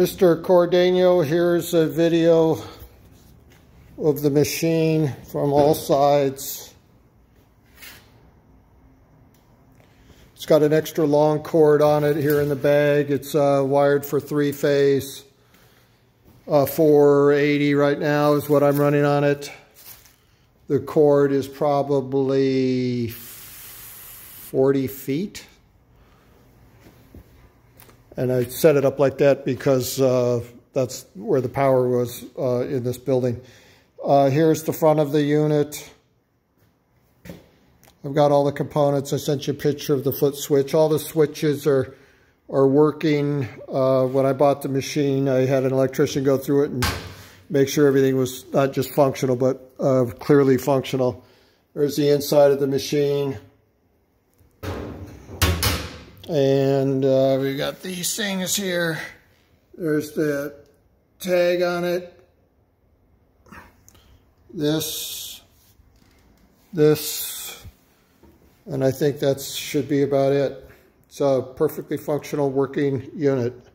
Mr. Cordano, here's a video of the machine from all sides. It's got an extra long cord on it here in the bag. It's uh, wired for three phase. Uh, 480 right now is what I'm running on it. The cord is probably 40 feet. And I set it up like that because uh, that's where the power was uh, in this building. Uh, here's the front of the unit. I've got all the components. I sent you a picture of the foot switch. All the switches are are working. Uh, when I bought the machine, I had an electrician go through it and make sure everything was not just functional, but uh, clearly functional. There's the inside of the machine. And uh, we got these things here. There's the tag on it. This, this, and I think that should be about it. It's a perfectly functional working unit.